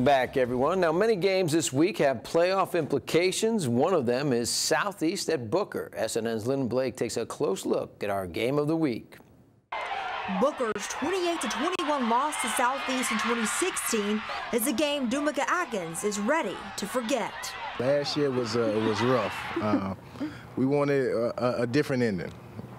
Back, everyone. Now, many games this week have playoff implications. One of them is Southeast at Booker. SNN's Lynn Blake takes a close look at our game of the week. Booker's 28 21 loss to Southeast in 2016 is a game Dumaka Atkins is ready to forget. Last year was uh, was rough. Uh, we wanted a, a different ending,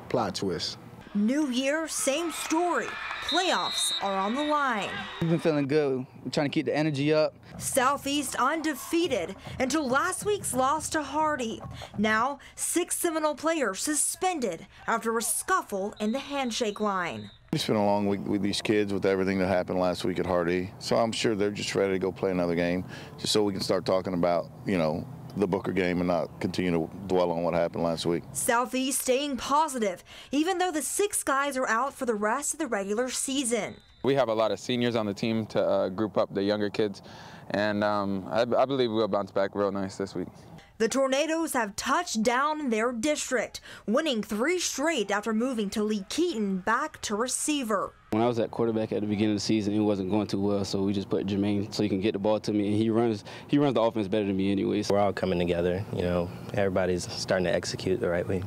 plot twist. New year, same story. Playoffs are on the line. We've been feeling good. We're trying to keep the energy up. Southeast undefeated until last week's loss to Hardee. Now, six Seminole players suspended after a scuffle in the handshake line. It's been a long week with these kids with everything that happened last week at Hardee. So I'm sure they're just ready to go play another game just so we can start talking about, you know, the Booker game and not continue to dwell on what happened last week. Southeast staying positive, even though the six guys are out for the rest of the regular season. We have a lot of seniors on the team to uh, group up the younger kids, and um, I, I believe we'll bounce back real nice this week. The Tornadoes have touched down in their district, winning three straight after moving to Lee Keaton back to receiver. When I was at quarterback at the beginning of the season, it wasn't going too well, so we just put Jermaine so he can get the ball to me, and he runs he runs the offense better than me anyways. We're all coming together, you know, everybody's starting to execute the right way.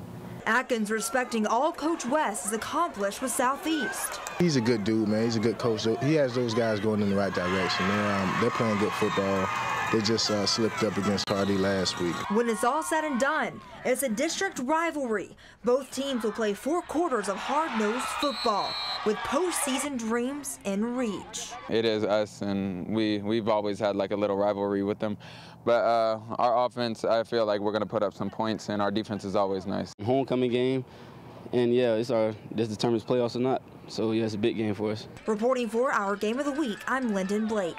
Atkins respecting all Coach West has accomplished with Southeast. He's a good dude, man. He's a good coach. He has those guys going in the right direction. They're, um, they're playing good football. They just uh, slipped up against Hardee last week. When it's all said and done, it's a district rivalry. Both teams will play four quarters of hard-nosed football with postseason dreams in reach. It is us, and we, we've always had like a little rivalry with them. But uh, our offense, I feel like we're going to put up some points, and our defense is always nice. Homecoming game, and yeah, it's our this determines playoffs or not. So yeah, it's a big game for us. Reporting for our game of the week, I'm Lyndon Blake.